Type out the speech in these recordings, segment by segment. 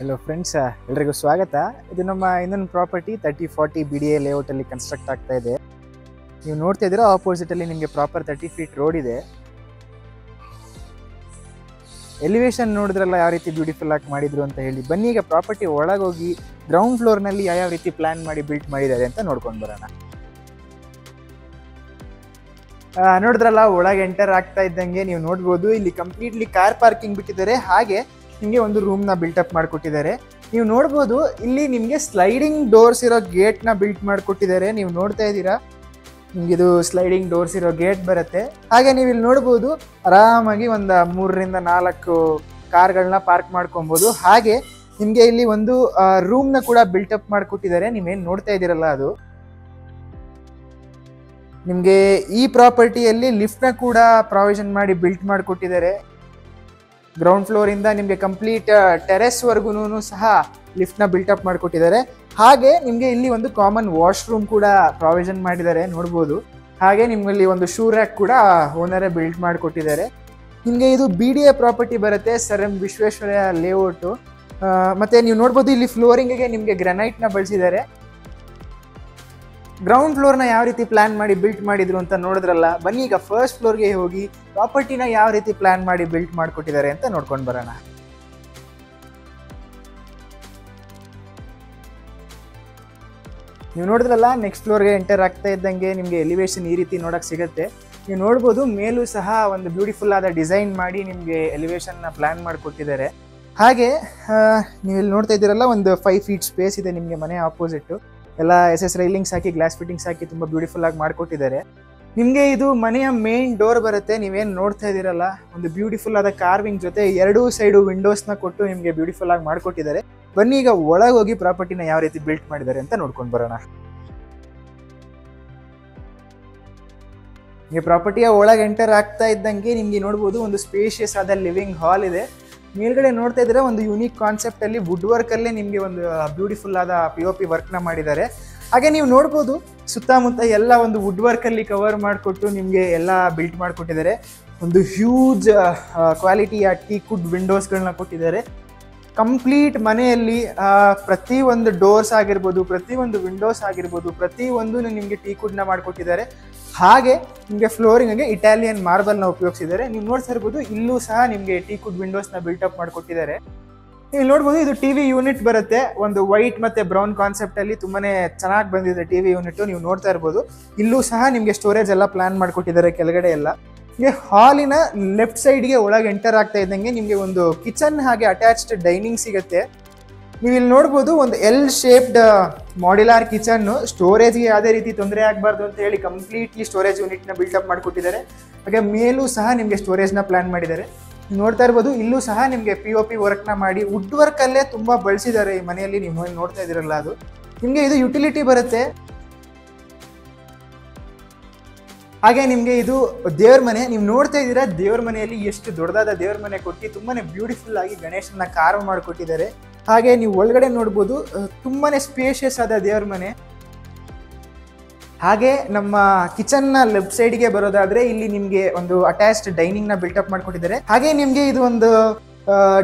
Hello friends ಎಲ್ರಿಗೂ ಸ್ವಾಗತ. ಇದು ನಮ್ಮ ಇನ್ನೊಂದು property thirty forty B D A ಲೇಔಟಲ್ಲಿ construct ಆಗ್ತಾ ಇದೆ. ನೀವು ನೋಡ್ತಾ ಇದ್ದೀರಾ ಆಪೋಸಿಟಲ್ಲಿ ನಿಮಗೆ ಪ್ರಾಪರ್ ತರ್ಟಿ ಫೀಟ್ ರೋಡ್ ಇದೆ. ಎಲಿವೇಶನ್ ನೋಡಿದ್ರಲ್ಲ ಯಾವ ರೀತಿ ಬ್ಯೂಟಿಫುಲ್ ಆಗಿ ಮಾಡಿದ್ರು ಅಂತ ಹೇಳಿ. ಬನ್ನಿ, ಈಗ ಪ್ರಾಪರ್ಟಿ ಒಳಗೋಗಿ ಗ್ರೌಂಡ್ ಫ್ಲೋರ್ನಲ್ಲಿ ಯಾವ ರೀತಿ ಪ್ಲಾನ್ ಮಾಡಿ ಬಿಲ್ಟ್ ಮಾಡಿದ್ದಾರೆ ಅಂತ ನೋಡ್ಕೊಂಡು ಬರೋಣ. ನೋಡಿದ್ರಲ್ಲ, ಒಳಗೆ ಎಂಟರ್ ಆಗ್ತಾ ಇದ್ದಂಗೆ ನೀವು ನೋಡ್ಬೋದು. ಇಲ್ಲಿ ಕಂಪ್ಲೀಟ್ಲಿ ಕಾರ್ ಪಾರ್ಕಿಂಗ್ ಬಿಟ್ಟಿದ್ದಾರೆ. ಹಾಗೆ ನಿಮಗೆ ಒಂದು ರೂಮ್ನ ಬಿಲ್ಟಪ್ ಮಾಡಿಕೊಟ್ಟಿದ್ದಾರೆ. ನೀವು ನೋಡ್ಬೋದು, ಇಲ್ಲಿ ನಿಮಗೆ ಸ್ಲೈಡಿಂಗ್ ಡೋರ್ಸ್ ಇರೋ ಗೇಟ್ನ ಬಿಲ್ಟ್ ಮಾಡಿಕೊಟ್ಟಿದ್ದಾರೆ. ನೀವು ನೋಡ್ತಾ ಇದ್ದೀರಾ? ನಿಮ್ಗೆ ಇದು ಸ್ಲೈಡಿಂಗ್ ಡೋರ್ಸ್ ಇರೋ ಗೇಟ್ ಬರುತ್ತೆ. ಹಾಗೆ ನೀವು ಇಲ್ಲಿ ನೋಡ್ಬೋದು, ಆರಾಮಾಗಿ ಒಂದು ಮೂರರಿಂದ ನಾಲ್ಕು ಕಾರ್ಗಳನ್ನ ಪಾರ್ಕ್ ಮಾಡ್ಕೊಬೋದು. ಹಾಗೆ ನಿಮಗೆ ಇಲ್ಲಿ ಒಂದು ರೂಮ್ನ ಕೂಡ ಬಿಲ್ಟಪ್ ಮಾಡಿಕೊಟ್ಟಿದ್ದಾರೆ. ನೀವೇನು ನೋಡ್ತಾ ಇದ್ದೀರಲ್ಲ ಅದು. ನಿಮಗೆ ಈ ಪ್ರಾಪರ್ಟಿಯಲ್ಲಿ ಲಿಫ್ಟ್ನ ಕೂಡ ಪ್ರಾವಿಷನ್ ಮಾಡಿ ಬಿಲ್ಟ್ ಮಾಡಿಕೊಟ್ಟಿದ್ದಾರೆ. ಗ್ರೌಂಡ್ ಫ್ಲೋರಿಂದ ನಿಮಗೆ ಕಂಪ್ಲೀಟ್ ಟೆರೆಸ್ವರೆಗೂ ಸಹ ಲಿಫ್ಟ್ನ ಬಿಲ್ಟಪ್ ಮಾಡಿಕೊಟ್ಟಿದ್ದಾರೆ. ಹಾಗೆ ನಿಮಗೆ ಇಲ್ಲಿ ಒಂದು ಕಾಮನ್ ವಾಶ್ರೂಮ್ ಕೂಡ ಪ್ರಾವಿಷನ್ ಮಾಡಿದ್ದಾರೆ, ನೋಡ್ಬೋದು. ಹಾಗೆ ನಿಮ್ಮಲ್ಲಿ ಒಂದು ಶೂ ರ್ಯಾಕ್ ಕೂಡ ಓನರೇ ಬಿಲ್ಟ್ ಮಾಡಿಕೊಟ್ಟಿದ್ದಾರೆ. ನಿಮಗೆ ಇದು ಬಿ ಡಿ ಎ ಪ್ರಾಪರ್ಟಿ ಬರುತ್ತೆ ಸರ್ ಎಂ ವಿಶ್ವೇಶ್ವರಯ್ಯ ಲೇಔಟು ಮತ್ತು ನೀವು ನೋಡ್ಬೋದು ಇಲ್ಲಿ ಫ್ಲೋರಿಂಗಿಗೆ ನಿಮಗೆ ಗ್ರನೈಟ್ನ ಬಳಸಿದ್ದಾರೆ. ಗ್ರೌಂಡ್ ಫ್ಲೋರ್ನ ಯಾವ ರೀತಿ ಪ್ಲಾನ್ ಮಾಡಿ ಬಿಲ್ಟ್ ಮಾಡಿದ್ರು ಅಂತ ನೋಡಿದ್ರಲ್ಲ, ಬನ್ನಿ ಈಗ ಫಸ್ಟ್ ಫ್ಲೋರ್ಗೆ ಹೋಗಿ ಪ್ರಾಪರ್ಟಿನ ಯಾವ ರೀತಿ ಪ್ಲಾನ್ ಮಾಡಿ ಬಿಲ್ಟ್ ಮಾಡಿಕೊಟ್ಟಿದ್ದಾರೆ ಅಂತ ನೋಡ್ಕೊಂಡು ಬರೋಣ. ನೀವು ನೋಡಿದ್ರಲ್ಲ ನೆಕ್ಸ್ಟ್ ಫ್ಲೋರ್ಗೆ ಎಂಟರ್ ಆಗ್ತಾ ಇದ್ದಂಗೆ ನಿಮಗೆ ಎಲಿವೇಶನ್ ಈ ರೀತಿ ನೋಡಕ್ಕೆ ಸಿಗುತ್ತೆ. ನೀವು ನೋಡ್ಬೋದು ಮೇಲೂ ಸಹ ಒಂದು ಬ್ಯೂಟಿಫುಲ್ ಆದ ಡಿಸೈನ್ ಮಾಡಿ ನಿಮಗೆ ಎಲಿವೇಶನ್ನ ಪ್ಲ್ಯಾನ್ ಮಾಡಿಕೊಟ್ಟಿದ್ದಾರೆ. ಹಾಗೆ ನೀವು ಇಲ್ಲಿ ನೋಡ್ತಾ ಇದ್ದೀರಲ್ಲ, ಒಂದು ಫೈವ್ ಫೀಟ್ ಸ್ಪೇಸ್ ಇದೆ ನಿಮಗೆ ಮನೆ ಆಪೋಸಿಟ್ಟು ಎಲ್ಲ ಎಸ್ ಎಸ್ ರೈಲಿಂಗ್ಸ್ ಹಾಕಿ ಗ್ಲಾಸ್ ಫಿಟ್ಟಿಂಗ್ಸ್ ಹಾಕಿ ತುಂಬ ಬ್ಯೂಟಿಫುಲ್ ಆಗಿ ಮಾಡಿಕೊಟ್ಟಿದ್ದಾರೆ. ನಿಮಗೆ ಇದು ಮನೆಯ ಮೇನ್ ಡೋರ್ ಬರುತ್ತೆ, ನೀವೇನು ನೋಡ್ತಾ ಇದ್ದೀರಲ್ಲ? ಒಂದು ಬ್ಯೂಟಿಫುಲ್ ಆದ ಕಾರ್ವಿಂಗ್ ಜೊತೆ ಎರಡೂ ಸೈಡು ವಿಂಡೋಸ್ನ ಕೊಟ್ಟು ನಿಮಗೆ ಬ್ಯೂಟಿಫುಲ್ ಆಗಿ ಮಾಡಿಕೊಟ್ಟಿದ್ದಾರೆ. ಬನ್ನಿ, ಈಗ ಒಳಗೆ ಹೋಗಿ ಪ್ರಾಪರ್ಟಿನ ಯಾವ ರೀತಿ ಬಿಲ್ಟ್ ಮಾಡಿದ್ದಾರೆ ಅಂತ ನೋಡ್ಕೊಂಡು ಬರೋಣ. ಈ ಪ್ರಾಪರ್ಟಿಯ ಒಳಗೆ ಎಂಟರ್ ಆಗ್ತಾ ಇದ್ದಂಗೆ ನಿಮಗೆ ನೋಡ್ಬೋದು, ಒಂದು ಸ್ಪೇಷಿಯಸ್ ಆದ ಲಿವಿಂಗ್ ಹಾಲ್ ಇದೆ. ಮೇಲ್ಗಡೆ ನೋಡ್ತಾ ಇದ್ರೆ ಒಂದು ಯುನೀಕ್ ಕಾನ್ಸೆಪ್ಟ್ ಅಲ್ಲಿ ವುಡ್ ಅಲ್ಲಿ ನಿಮಗೆ ಒಂದು ಬ್ಯೂಟಿಫುಲ್ ಆದ ಪಿ ಒ ಪಿ ವರ್ಕ್ನ ಮಾಡಿದ್ದಾರೆ. ಹಾಗೆ ನೀವು ನೋಡ್ಬೋದು, ಸುತ್ತಮುತ್ತ ಎಲ್ಲ ಒಂದು ವುಡ್ ವರ್ಕ್ ಅಲ್ಲಿ ಕವರ್ ಮಾಡಿಕೊಟ್ಟು ನಿಮಗೆ ಎಲ್ಲ ಬಿಲ್ಟ್ ಮಾಡಿಕೊಟ್ಟಿದ್ದಾರೆ. ಒಂದು ಹ್ಯೂಜ್ ಕ್ವಾಲಿಟಿಯ ಟೀ ಕುಡ್ ವಿಂಡೋಸ್ಗಳನ್ನ ಕೊಟ್ಟಿದ್ದಾರೆ. ಕಂಪ್ಲೀಟ್ ಮನೆಯಲ್ಲಿ ಪ್ರತಿ ಒಂದು ಡೋರ್ಸ್ ಆಗಿರ್ಬೋದು, ಪ್ರತಿ ಒಂದು ವಿಂಡೋಸ್ ಆಗಿರ್ಬೋದು, ಪ್ರತಿ ಒಂದು ನಿಮಗೆ ಟೀ ಕುಡ್ನ ಮಾಡಿಕೊಟ್ಟಿದ್ದಾರೆ. ಹಾಗೆ ನಿಮಗೆ ಫ್ಲೋರಿಂಗ್ಗೆ ಇಟಾಲಿಯನ್ ಮಾರ್ಬಲ್ನ ಉಪಯೋಗಿಸಿದ್ದಾರೆ. ನೀವು ನೋಡ್ತಾ ಇರ್ಬೋದು, ಇಲ್ಲೂ ಸಹ ನಿಮಗೆ ಟೀ ಕುಡ್ ವಿಂಡೋಸ್ನ ಬಿಲ್ಟಪ್ ಮಾಡಿಕೊಟ್ಟಿದ್ದಾರೆ. ಇಲ್ಲಿ ನೋಡ್ಬೋದು, ಇದು ಟಿ ವಿ ಯೂನಿಟ್ ಬರುತ್ತೆ. ಒಂದು ವೈಟ್ ಮತ್ತೆ ಬ್ರೌನ್ ಕಾನ್ಸೆಪ್ಟ್ ಅಲ್ಲಿ ತುಂಬಾನೇ ಚೆನ್ನಾಗಿ ಬಂದಿದೆ ಟಿ ವಿ ಯೂನಿಟ್ ನೀವು ನೋಡ್ತಾ ಇರ್ಬೋದು. ಇಲ್ಲೂ ಸಹ ನಿಮಗೆ ಸ್ಟೋರೇಜ್ ಎಲ್ಲ ಪ್ಲಾನ್ ಮಾಡಿಕೊಟ್ಟಿದ್ದಾರೆ ಕೆಳಗಡೆ ಎಲ್ಲ. ನಿಮಗೆ ಹಾಲಿನ ಲೆಫ್ಟ್ ಸೈಡ್ಗೆ ಒಳಗೆ ಎಂಟರ್ ಆಗ್ತಾ ಇದ್ದಂಗೆ ನಿಮಗೆ ಒಂದು ಕಿಚನ್ ಹಾಗೆ ಅಟ್ಯಾಚ್ಡ್ ಡೈನಿಂಗ್ ಸಿಗುತ್ತೆ. ನೀವು ಇಲ್ಲಿ ನೋಡ್ಬೋದು ಒಂದು ಎಲ್ ಶೇಪ್ಡ್ ಮಾಡ್ಯುಲಾರ್ ಕಿಚನ್ ಸ್ಟೋರೇಜ್ಗೆ ಯಾವುದೇ ರೀತಿ ತೊಂದರೆ ಆಗಬಾರ್ದು ಅಂತ ಹೇಳಿ ಕಂಪ್ಲೀಟ್ಲಿ ಸ್ಟೋರೇಜ್ ಯೂನಿಟ್ನ ಬಿಲ್ಟಪ್ ಮಾಡಿಕೊಟ್ಟಿದ್ದಾರೆ. ಹಾಗೆ ಮೇಲೂ ಸಹ ನಿಮಗೆ ಸ್ಟೋರೇಜ್ನ ಪ್ಲಾನ್ ಮಾಡಿದ್ದಾರೆ. ನೋಡ್ತಾ ಇರ್ಬೋದು, ಇಲ್ಲೂ ಸಹ ನಿಮಗೆ ಪಿ ಒ ಪಿ ವರ್ಕ್ನ ಮಾಡಿ ವುಡ್ ವರ್ಕಲ್ಲೇ ತುಂಬ ಬಳಸಿದ್ದಾರೆ ಈ ಮನೆಯಲ್ಲಿ. ನೀವು ನೋಡ್ತಾ ಇದ್ದೀರಲ್ಲ ಅದು. ನಿಮಗೆ ಇದು ಯುಟಿಲಿಟಿ ಬರುತ್ತೆ. ಹಾಗೆ ನಿಮಗೆ ಇದು ದೇವ್ರ ಮನೆ. ನೀವು ನೋಡ್ತಾ ಇದ್ದೀರಾ, ದೇವ್ರ ಮನೆಯಲ್ಲಿ ಎಷ್ಟು ದೊಡ್ಡದಾದ ದೇವ್ರ ಮನೆ ಕೊಟ್ಟು ತುಂಬಾ ಬ್ಯೂಟಿಫುಲ್ ಆಗಿ ಗಣೇಶನ ಕಾರ್ವ್ ಮಾಡಿಕೊಟ್ಟಿದ್ದಾರೆ. ಹಾಗೆ ನೀವು ಒಳಗಡೆ ನೋಡ್ಬೋದು ತುಂಬಾನೇ ಸ್ಪೇಷಿಯಸ್ ಆದ ದೇವ್ರ ಮನೆ. ಹಾಗೆ ನಮ್ಮ ಕಿಚನ್ನ ಲೆಫ್ಟ್ ಸೈಡ್ಗೆ ಬರೋದಾದ್ರೆ ಇಲ್ಲಿ ನಿಮಗೆ ಒಂದು ಅಟ್ಯಾಚ್ಡ್ ಡೈನಿಂಗ್ನ ಅಪ್ ಮಾಡ್ಕೊಟ್ಟಿದ್ದಾರೆ. ಹಾಗೆ ನಿಮಗೆ ಇದು ಒಂದು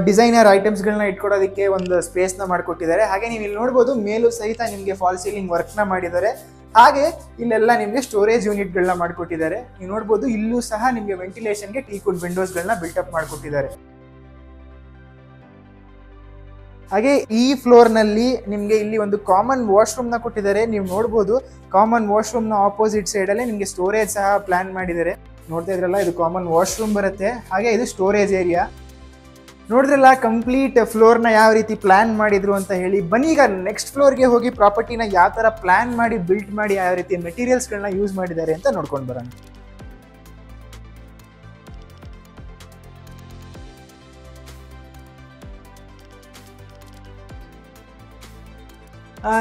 ಡಿಸೈನರ್ ಐಟಮ್ಸ್ ಗಳನ್ನ ಇಟ್ಕೊಡೋದಕ್ಕೆ ಒಂದು ಸ್ಪೇಸ್ನ ಮಾಡ್ಕೊಟ್ಟಿದ್ದಾರೆ. ಹಾಗೆ ನೀವು ಇಲ್ಲಿ ನೋಡ್ಬೋದು, ಮೇಲೂ ಸಹಿತ ನಿಮಗೆ ಫಾಲ್ ಸೀಲಿಂಗ್ ವರ್ಕ್ನ ಮಾಡಿದ್ದಾರೆ. ಹಾಗೆ ಇಲ್ಲೆಲ್ಲ ನಿಮಗೆ ಸ್ಟೋರೇಜ್ ಯೂನಿಟ್ ಗಳನ್ನ ಮಾಡ್ಕೊಟ್ಟಿದ್ದಾರೆ. ನೀವು ನೋಡ್ಬೋದು, ಇಲ್ಲೂ ಸಹ ನಿಮಗೆ ವೆಂಟಿಲೇಷನ್ಗೆ ಟೀ ಕುಡ್ ವಿಂಡೋಸ್ ಗಳನ್ನ ಬಿಲ್ಟ್ ಅಪ್ ಮಾಡಿಕೊಟ್ಟಿದ್ದಾರೆ. ಹಾಗೆ ಈ ಫ್ಲೋರ್ನಲ್ಲಿ ನಿಮಗೆ ಇಲ್ಲಿ ಒಂದು ಕಾಮನ್ ವಾಶ್ರೂಮ್ನ ಕೊಟ್ಟಿದ್ದಾರೆ. ನೀವು ನೋಡಬಹುದು ಕಾಮನ್ ವಾಶ್ರೂಮ್ನ ಆಪೋಸಿಟ್ ಸೈಡ್ ಅಲ್ಲಿ ನಿಮಗೆ ಸ್ಟೋರೇಜ್ ಸಹ ಪ್ಲಾನ್ ಮಾಡಿದ್ದಾರೆ. ನೋಡ್ತಾ ಇದ್ರಲ್ಲ, ಇದು ಕಾಮನ್ ವಾಶ್ರೂಮ್ ಬರುತ್ತೆ. ಹಾಗೆ ಇದು ಸ್ಟೋರೇಜ್ ಏರಿಯಾ ನೋಡಿದ್ರಲ್ಲ ಕಂಪ್ಲೀಟ್ ಫ್ಲೋರ್ನ ಯಾವ ರೀತಿ ಪ್ಲಾನ್ ಮಾಡಿದ್ರು ಅಂತ ಹೇಳಿ. ಬನ್ನಿ ಈಗ ನೆಕ್ಸ್ಟ್ ಫ್ಲೋರ್ಗೆ ಹೋಗಿ ಪ್ರಾಪರ್ಟಿನ ಯಾವ ಥರ ಪ್ಲಾನ್ ಮಾಡಿ ಬಿಲ್ಟ್ ಮಾಡಿ, ಯಾವ ರೀತಿ ಮೆಟೀರಿಯಲ್ಸ್ಗಳನ್ನ ಯೂಸ್ ಮಾಡಿದ್ದಾರೆ ಅಂತ ನೋಡ್ಕೊಂಡು ಬರೋಣ.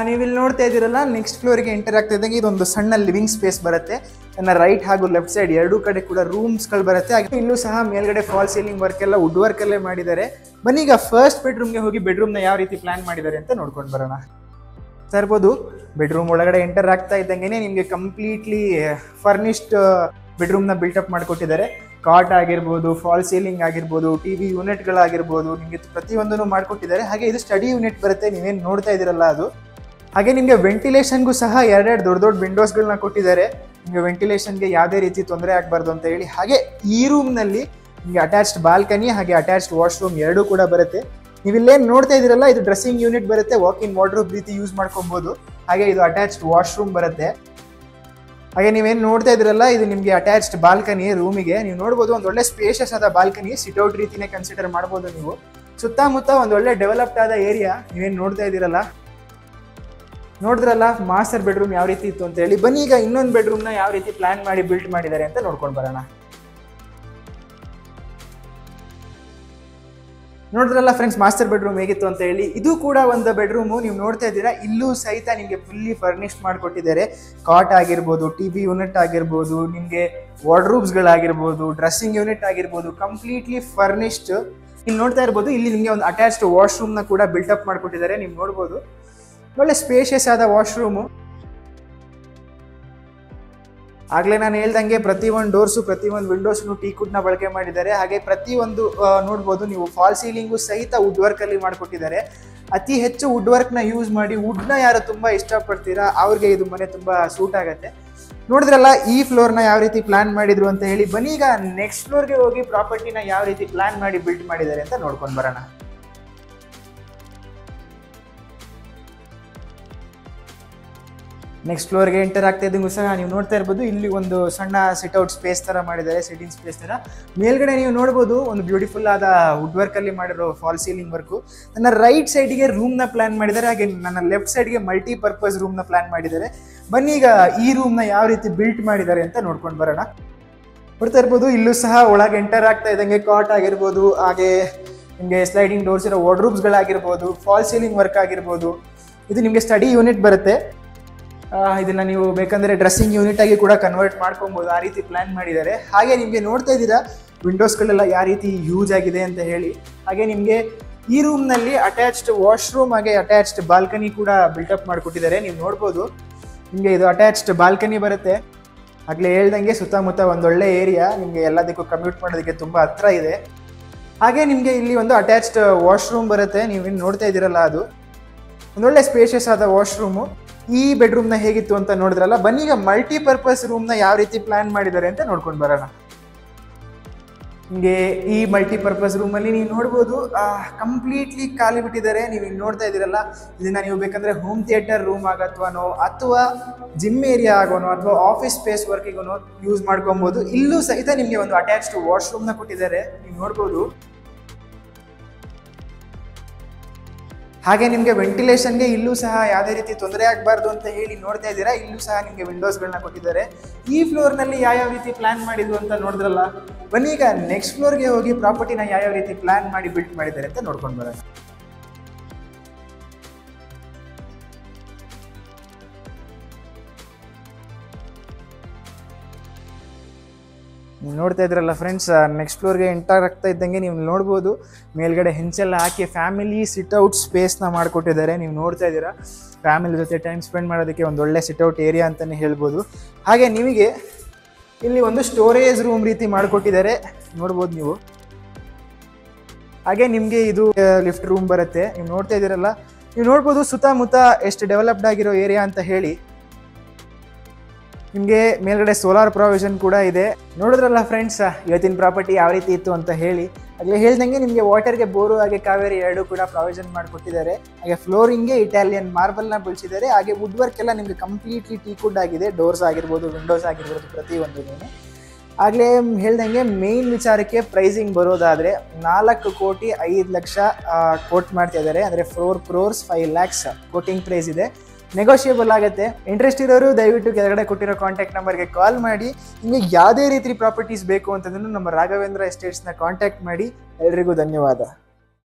ನೀವು ಇಲ್ಲಿ ನೋಡ್ತಾ ಇದ್ದೀರಲ್ಲ ನೆಕ್ಸ್ಟ್ ಫ್ಲೋರಿಗೆ ಎಂಟರ್ ಆಗ್ತಾ ಇದ್ದಂಗೆ ಇದೊಂದು ಸಣ್ಣ ಲಿವಿಂಗ್ ಸ್ಪೇಸ್ ಬರುತ್ತೆ. ನನ್ನ ರೈಟ್ ಹಾಗೂ ಲೆಫ್ಟ್ ಸೈಡ್ ಎರಡೂ ಕಡೆ ಕೂಡ ರೂಮ್ಸ್ಗಳು ಬರುತ್ತೆ. ಹಾಗೆ ಇಲ್ಲೂ ಸಹ ಮೇಲ್ಗಡೆ ಫಾಲ್ ಸೀಲಿಂಗ್ ವರ್ಕ್ ಎಲ್ಲ ವುಡ್ ವರ್ಕ್ ಅಲ್ಲೇ ಮಾಡಿದ್ದಾರೆ. ಬನ್ನಿ ಈಗ ಫಸ್ಟ್ ಬೆಡ್ರೂಮ್ಗೆ ಹೋಗಿ ಬೆಡ್ರೂಮ್ನ ಯಾವ ರೀತಿ ಪ್ಲಾನ್ ಮಾಡಿದ್ದಾರೆ ಅಂತ ನೋಡ್ಕೊಂಡು ಬರೋಣ. ತರ್ಬೋದು ಬೆಡ್ರೂಮ್ ಒಳಗಡೆ ಎಂಟರ್ ಆಗ್ತಾ ಇದ್ದಂಗೆ ನಿಮಗೆ ಕಂಪ್ಲೀಟ್ಲಿ ಫರ್ನಿಶ್ಡ್ ಬೆಡ್ರೂಮ್ನ ಅಪ್ ಮಾಡಿಕೊಟ್ಟಿದ್ದಾರೆ. ಕಾಟ್ ಆಗಿರ್ಬೋದು ಫಾಲ್ ಸೀಲಿಂಗ್ ಆಗಿರ್ಬೋದು ಟಿ ವಿ ಯೂನಿಟ್ಗಳಾಗಿರ್ಬೋದು ನಿಮಗೆ ಪ್ರತಿಯೊಂದನ್ನು ಮಾಡಿಕೊಟ್ಟಿದ್ದಾರೆ. ಹಾಗೆ ಇದು ಸ್ಟಡಿ ಯೂನಿಟ್ ಬರುತ್ತೆ, ನೀವೇನು ನೋಡ್ತಾ ಇದ್ದೀರಲ್ಲ ಅದು. ಹಾಗೆ ನಿಮಗೆ ವೆಂಟಿಲೇಷನ್ಗೂ ಸಹ ಎರಡೆರಡು ದೊಡ್ಡ ದೊಡ್ಡ ವಿಂಡೋಸ್ಗಳನ್ನ ಕೊಟ್ಟಿದ್ದಾರೆ. ನಿಮಗೆ ವೆಂಟಿಲೇಷನ್ಗೆ ಯಾವುದೇ ರೀತಿ ತೊಂದರೆ ಆಗಬಾರ್ದು ಅಂತ ಹೇಳಿ. ಹಾಗೆ ಈ ರೂಮ್ನಲ್ಲಿ ನಿಮಗೆ ಅಟ್ಯಾಚ್ಡ್ ಬಾಲ್ಕನಿ ಹಾಗೆ ಅಟ್ಯಾಚ್ಡ್ ವಾಶ್ರೂಮ್ ಎರಡೂ ಕೂಡ ಬರುತ್ತೆ. ನೀವು ಇಲ್ಲೇನು ನೋಡ್ತಾ ಇದ್ದೀರಲ್ಲ, ಇದು ಡ್ರೆಸ್ಸಿಂಗ್ ಯೂನಿಟ್ ಬರುತ್ತೆ ವಾಕ್ ಇನ್ ವಾರ್ಡ್ರೋಬ್ ರೀತಿ ಯೂಸ್ ಮಾಡ್ಕೊಬೋದು. ಹಾಗೆ ಇದು ಅಟ್ಯಾಚ್ಡ್ ವಾಶ್ರೂಮ್ ಬರುತ್ತೆ. ಹಾಗೆ ನೀವೇನು ನೋಡ್ತಾ ಇದ್ರಲ್ಲ ಇದು ನಿಮಗೆ ಅಟ್ಯಾಚ್ಡ್ ಬಾಲ್ಕನಿ ರೂಮಿಗೆ ನೀವು ನೋಡ್ಬೋದು, ಒಂದು ಒಳ್ಳೆ ಸ್ಪೇಷಸ್ ಆದ ಬಾಲ್ಕನಿ ಸಿಟ್ಔಟ್ ರೀತಿನೇ ಕನ್ಸಿಡರ್ ಮಾಡ್ಬೋದು ನೀವು. ಸುತ್ತಮುತ್ತ ಒಂದು ಒಳ್ಳೆ ಡೆವಲಪ್ಡ್ ಆದ ಏರಿಯಾ ನೀವೇನು ನೋಡ್ತಾ ಇದ್ದೀರಲ್ಲ ನೋಡಿದ್ರಲ್ಲ ಮಾಸ್ಟರ್ ಬೆಡ್ರೂಮ್ ಯಾವ ರೀತಿ ಇತ್ತು ಅಂತ ಹೇಳಿ ಬನ್ನಿ ಈಗ ಇನ್ನೊಂದು ಬೆಡ್ರೂಮ್ನ ಯಾವ ರೀತಿ ಪ್ಲಾನ್ ಮಾಡಿ ಬಿಲ್ಟ್ ಮಾಡಿದ್ದಾರೆ ಅಂತ ನೋಡ್ಕೊಂಡು ಬರೋಣ. ನೋಡಿದ್ರಲ್ಲ ಫ್ರೆಂಡ್ಸ್ ಮಾಸ್ಟರ್ ಬೆಡ್ರೂಮ್ ಹೇಗಿತ್ತು ಅಂತ ಹೇಳಿ. ಇದು ಕೂಡ ಒಂದು ಬೆಡ್ರೂಮು ನೀವು ನೋಡ್ತಾ ಇದ್ದೀರಾ. ಇಲ್ಲೂ ಸಹಿತ ನಿಮಗೆ ಫುಲ್ಲಿ ಫರ್ನಿಶ್ಡ್ ಮಾಡಿಕೊಟ್ಟಿದ್ದಾರೆ. ಕಾಟ್ ಆಗಿರ್ಬೋದು ಟಿ ವಿ ಯೂನಿಟ್ ಆಗಿರ್ಬೋದು, ನಿಮಗೆ ವಾರ್ಡ್ರೂಬ್ಸ್ಗಳಾಗಿರ್ಬೋದು ಡ್ರೆಸ್ಸಿಂಗ್ ಯೂನಿಟ್ ಆಗಿರ್ಬೋದು ಕಂಪ್ಲೀಟ್ಲಿ ಫರ್ನಿಶ್ಡ್ ಇಲ್ಲಿ ನೋಡ್ತಾ ಇರ್ಬೋದು, ಇಲ್ಲಿ ನಿಮಗೆ ಒಂದು ಅಟ್ಯಾಚ್ಡ್ ವಾಶ್ರೂಮ್ನ ಕೂಡ ಬಿಲ್ಟಪ್ ಮಾಡಿಕೊಟ್ಟಿದ್ದಾರೆ. ನೀವು ನೋಡ್ಬೋದು. ಒಳ್ಳೆ ಸ್ಪೇಷಿಯಸ್ ಆದ ವಾಶ್ರೂಮು ಆಗಲೇ ನಾನು ಹೇಳ್ದಂಗೆ ಪ್ರತಿಯೊಂದು ಡೋರ್ಸು ಪ್ರತಿಯೊಂದು ವಿಂಡೋಸ್ನು ಟೀ ಕುಡ್ನ ಬಳಕೆ ಮಾಡಿದ್ದಾರೆ. ಹಾಗೆ ಪ್ರತಿಯೊಂದು ನೋಡ್ಬೋದು ನೀವು ಫಾಲ್ ಸೀಲಿಂಗು ಸಹಿತ ವುಡ್ ವರ್ಕಲ್ಲಿ ಮಾಡಿಕೊಟ್ಟಿದ್ದಾರೆ. ಅತಿ ಹೆಚ್ಚು ವುಡ್ ವರ್ಕ್ನ ಯೂಸ್ ಮಾಡಿ ವುಡ್ನ ಯಾರು ತುಂಬ ಇಷ್ಟಪಡ್ತೀರಾ? ಅವ್ರಿಗೆ ಇದು ಮನೆ ತುಂಬ ಸೂಟ್ ಆಗುತ್ತೆ. ನೋಡಿದ್ರಲ್ಲ, ಈ ಫ್ಲೋರ್ನ ಯಾವ ರೀತಿ ಪ್ಲಾನ್ ಮಾಡಿದ್ರು ಅಂತ ಹೇಳಿ, ಬನ್ನಿ ಈಗ ನೆಕ್ಸ್ಟ್ ಫ್ಲೋರ್ಗೆ ಹೋಗಿ ಪ್ರಾಪರ್ಟಿನ ಯಾವ ರೀತಿ ಪ್ಲಾನ್ ಮಾಡಿ ಬಿಲ್ಡ್ ಮಾಡಿದ್ದಾರೆ ಅಂತ ನೋಡ್ಕೊಂಡು ಬರೋಣ. ನೆಕ್ಸ್ಟ್ ಫ್ಲೋರ್ಗೆ ಎಂಟರ್ ಆಗ್ತಾ ಇದ್ದಂಗೂ ಸಹ ನೀವು ನೋಡ್ತಾ ಇರ್ಬೋದು, ಇಲ್ಲಿ ಒಂದು ಸಣ್ಣ ಸಿಟ್ಔಟ್ ಸ್ಪೇಸ್ ಥರ ಮಾಡಿದ್ದಾರೆ ಸಿಟಿಂಗ್ ಸ್ಪೇಸ್ ಥರ ಮೇಲ್ಗಡೆ ನೀವು ನೋಡ್ಬೋದು, ಒಂದು ಬ್ಯೂಟಿಫುಲ್ ಆದ ವುಡ್ ವರ್ಕಲ್ಲಿ ಮಾಡಿರೋ ಫಾಲ್ ಸೀಲಿಂಗ್ ವರ್ಕು ನನ್ನ ರೈಟ್ ಸೈಡಿಗೆ ರೂಮ್ನ ಪ್ಲಾನ್ ಮಾಡಿದ್ದಾರೆ, ಹಾಗೆ ನನ್ನ ಲೆಫ್ಟ್ ಸೈಡ್ಗೆ ಮಲ್ಟಿ ಪರ್ಪಸ್ ರೂಮ್ನ ಪ್ಲಾನ್ ಮಾಡಿದ್ದಾರೆ. ಬನ್ನಿ ಈಗ ಈ ರೂಮ್ನ ಯಾವ ರೀತಿ ಬಿಲ್ಟ್ ಮಾಡಿದ್ದಾರೆ ಅಂತ ನೋಡ್ಕೊಂಡು ಬರೋಣ. ಬರ್ತಾ ಇರ್ಬೋದು, ಇಲ್ಲೂ ಸಹ ಒಳಗೆ ಎಂಟರ್ ಆಗ್ತಾ ಇದ್ದಂಗೆ ಕಾಟ್ ಆಗಿರ್ಬೋದು, ಹಾಗೆ ನಿಮಗೆ ಸ್ಲೈಡಿಂಗ್ ಡೋರ್ಸ್ ಇರೋ ವಾರ್ಡ್ರೂಬ್ಸ್ಗಳಾಗಿರ್ಬೋದು ಫಾಲ್ ಸೀಲಿಂಗ್ ವರ್ಕ್ ಆಗಿರ್ಬೋದು. ಇದು ನಿಮಗೆ ಸ್ಟಡಿ ಯೂನಿಟ್ ಬರುತ್ತೆ. ಇದನ್ನ ನೀವು ಬೇಕಂದ್ರೆ ಡ್ರೆಸ್ಸಿಂಗ್ ಯೂನಿಟ್ ಆಗಿ ಕೂಡ ಕನ್ವರ್ಟ್ ಮಾಡ್ಕೊಬೋದು. ಆ ರೀತಿ ಪ್ಲಾನ್ ಮಾಡಿದ್ದಾರೆ. ಹಾಗೆ ನಿಮಗೆ ನೋಡ್ತಾ ಇದ್ದೀರಾ ವಿಂಡೋಸ್ಗಳೆಲ್ಲ ಯಾವ ರೀತಿ ಯೂಸ್ ಆಗಿದೆ ಅಂತ ಹೇಳಿ. ಹಾಗೆ ನಿಮಗೆ ಈ ರೂಮ್ನಲ್ಲಿ ಅಟ್ಯಾಚ್ಡ್ ವಾಶ್ರೂಮ್ ಹಾಗೆ ಅಟ್ಯಾಚ್ಡ್ ಬಾಲ್ಕನಿ ಕೂಡ ಬಿಲ್ಟಪ್ ಮಾಡಿಕೊಟ್ಟಿದ್ದಾರೆ. ನೀವು ನೋಡ್ಬೋದು, ನಿಮಗೆ ಇದು ಅಟ್ಯಾಚ್ಡ್ ಬಾಲ್ಕನಿ ಬರುತ್ತೆ. ಆಗಲೇ ಹೇಳ್ದಂಗೆ ಸುತ್ತಮುತ್ತ ಒಂದೊಳ್ಳೆ ಏರಿಯಾ ನಿಮಗೆ ಎಲ್ಲದಕ್ಕೂ ಕಮ್ಯೂಟ್ ಮಾಡೋದಕ್ಕೆ ತುಂಬ ಹತ್ರ ಇದೆ. ಹಾಗೆ ನಿಮಗೆ ಇಲ್ಲಿ ಒಂದು ಅಟ್ಯಾಚ್ಡ್ ವಾಶ್ರೂಮ್ ಬರುತ್ತೆ. ನೀವೇನು ನೋಡ್ತಾ ಇದ್ದೀರಲ್ಲ ಅದು. ಒಂದೊಳ್ಳೆ ಸ್ಪೇಷಿಯಸ್ ಆದ ವಾಶ್ರೂಮು ಈ ಬೆಡ್ರೂಮ್ನ ಹೇಗಿತ್ತು ಅಂತ ನೋಡಿದ್ರಲ್ಲ? ಬನ್ನಿ, ಈಗ ಮಲ್ಟಿಪರ್ಪಸ್ ರೂಮ್ನ ಯಾವ ರೀತಿ ಪ್ಲಾನ್ ಮಾಡಿದ್ದಾರೆ ಅಂತ ನೋಡ್ಕೊಂಡು ಬರೋಣ. ಹಿಂಗೆ ಈ ಮಲ್ಟಿಪರ್ಪಸ್ ರೂಮಲ್ಲಿ ನೀವು ನೋಡ್ಬೋದು ಕಂಪ್ಲೀಟ್ಲಿ ಖಾಲಿ ಬಿಟ್ಟಿದ್ದಾರೆ. ನೀವು ಈಗ ನೋಡ್ತಾ ಇದ್ದೀರಲ್ಲ, ಇದನ್ನು ನೀವು ಬೇಕಂದ್ರೆ ಹೋಮ್ ಥಿಯೇಟರ್ ರೂಮ್ ಆಗತ್ವನೋ, ಅಥವಾ ಜಿಮ್ ಏರಿಯಾ ಆಗೋನೋ, ಅಥವಾ ಆಫೀಸ್ ಸ್ಪೇಸ್ ವರ್ಕಿಗೂ ಯೂಸ್ ಮಾಡ್ಕೊಬೋದು. ಇಲ್ಲೂ ಸಹಿತ ನಿಮಗೆ ಒಂದು ಅಟ್ಯಾಚ್ಡ್ ವಾಶ್ರೂಮ್ನ ಕೊಟ್ಟಿದ್ದಾರೆ. ನೀವು ನೋಡ್ಬೋದು. ಹಾಗೆ ನಿಮಗೆ ವೆಂಟಿಲೇಷನ್ಗೆ ಇಲ್ಲೂ ಸಹ ಯಾವುದೇ ರೀತಿ ತೊಂದರೆ ಆಗಬಾರ್ದು ಅಂತ ಹೇಳಿ ನೋಡ್ತಾ ಇದ್ದೀರಾ? ಇಲ್ಲೂ ಸಹ ನಿಮಗೆ ವಿಂಡೋಸ್ಗಳನ್ನ ಕೊಟ್ಟಿದ್ದಾರೆ. ಈ ಫ್ಲೋರ್ನಲ್ಲಿ ಯಾವ್ಯಾವ ರೀತಿ ಪ್ಲ್ಯಾನ್ ಮಾಡಿದ್ರು ಅಂತ ನೋಡಿದ್ರಲ್ಲ? ಬನ್ನಿ ಈಗ ನೆಕ್ಸ್ಟ್ ಫ್ಲೋರ್ಗೆ ಹೋಗಿ ಪ್ರಾಪರ್ಟಿನ ಯಾವ್ಯಾವ ರೀತಿ ಪ್ಲ್ಯಾನ್ ಮಾಡಿ ಬಿಲ್ಟ್ ಮಾಡಿದ್ದಾರೆ ಅಂತ ನೋಡ್ಕೊಂಡು ಬರೋಣ. ನೀವು ನೋಡ್ತಾ ಇದ್ರಲ್ಲ ಫ್ರೆಂಡ್ಸ್ ನೆಕ್ಸ್ಟ್ ಫ್ಲೋರ್ಗೆ ಎಂಟರ್ ಆಗ್ತಾ ಇದ್ದಂಗೆ ನೀವು ನೋಡ್ಬೋದು. ಮೇಲ್ಗಡೆ ಹೆಂಚೆಲ್ಲ ಹಾಕಿ ಫ್ಯಾಮಿಲಿ ಸಿಟ್ಔಟ್ ಸ್ಪೇಸ್ನ ಮಾಡಿಕೊಟ್ಟಿದ್ದಾರೆ. ನೀವು ನೋಡ್ತಾ ಇದ್ದೀರಾ? ಫ್ಯಾಮಿಲಿ ಜೊತೆ ಟೈಮ್ ಸ್ಪೆಂಡ್ ಮಾಡೋದಕ್ಕೆ ಒಂದು ಒಳ್ಳೆ ಸಿಟ್ಔಟ್ ಏರಿಯಾ ಅಂತಲೇ ಹೇಳ್ಬೋದು. ಹಾಗೆ ನಿಮಗೆ ಇಲ್ಲಿ ಒಂದು ಸ್ಟೋರೇಜ್ ರೂಮ್ ರೀತಿ ಮಾಡಿಕೊಟ್ಟಿದ್ದಾರೆ. ನೋಡ್ಬೋದು ನೀವು. ಹಾಗೆ ನಿಮಗೆ ಇದು ಲಿಫ್ಟ್ ರೂಮ್ ಬರುತ್ತೆ. ನೀವು ನೋಡ್ತಾ ಇದ್ದೀರಲ್ಲ? ನೀವು ನೋಡ್ಬೋದು ಸುತ್ತಮುತ್ತ ಎಷ್ಟು ಡೆವಲಪ್ಡ್ ಆಗಿರೋ ಏರಿಯಾ ಅಂತ ಹೇಳಿ. ನಿಮಗೆ ಮೇಲ್ಗಡೆ ಸೋಲಾರ್ ಪ್ರಾವಿಷನ್ ಕೂಡ ಇದೆ. ನೋಡಿದ್ರಲ್ಲ ಫ್ರೆಂಡ್ಸ್ ಇವತ್ತಿನ ಪ್ರಾಪರ್ಟಿ ಯಾವ ರೀತಿ ಇತ್ತು ಅಂತ ಹೇಳಿ. ಆಗಲೇ ಹೇಳ್ದಂಗೆ ನಿಮಗೆ ವಾಟರ್ಗೆ ಬೋರು, ಹಾಗೆ ಕಾವೇರಿ ಎರಡು ಕೂಡ ಪ್ರಾವಿಷನ್ ಮಾಡಿಕೊಟ್ಟಿದ್ದಾರೆ. ಹಾಗೆ ಫ್ಲೋರಿಂಗ್ಗೆ ಇಟಾಲಿಯನ್ ಮಾರ್ಬಲ್ನ ಬಳಸಿದ್ದಾರೆ. ಹಾಗೆ ವುಡ್ ವರ್ಕ್ ಎಲ್ಲ ನಿಮಗೆ ಕಂಪ್ಲೀಟ್ಲಿ ಟೀ ಕುಡ್ ಆಗಿದೆ. ಡೋರ್ಸ್ ಆಗಿರ್ಬೋದು ವಿಂಡೋಸ್ ಆಗಿರ್ಬೋದು, ಪ್ರತಿಯೊಂದು ಆಗಲೇ ಹೇಳ್ದಂಗೆ ಮೇಯ್ನ್ ವಿಚಾರಕ್ಕೆ ಪ್ರೈಸಿಂಗ್ ಬರೋದಾದರೆ ನಾಲ್ಕು ಕೋಟಿ ಐದು ಲಕ್ಷ ಕೋಟ್ ಮಾಡ್ತಾ ಇದ್ದಾರೆ. ಅಂದರೆ four crores five lakhs quoting price ಇದೆ. ನೆಗೋಷಿಯಬಲ್ ಆಗುತ್ತೆ. ಇಂಟ್ರೆಸ್ಟ್ ಇರೋರು ದಯವಿಟ್ಟು ಕೆಳಗಡೆ ಕೊಟ್ಟಿರೋ ಕಾಂಟ್ಯಾಕ್ಟ್ ನಂಬರ್ಗೆ ಕಾಲ್ ಮಾಡಿ. ನಿಮಗೆ ಯಾವುದೇ ರೀತಿ ಪ್ರಾಪರ್ಟೀಸ್ ಬೇಕು ಅಂತಂದ್ರೂ ನಮ್ಮ ರಾಘವೇಂದ್ರ ಎಸ್ಟೇಟ್ಸ್ನ ಕಾಂಟ್ಯಾಕ್ಟ್ ಮಾಡಿ. ಎಲ್ರಿಗೂ ಧನ್ಯವಾದ.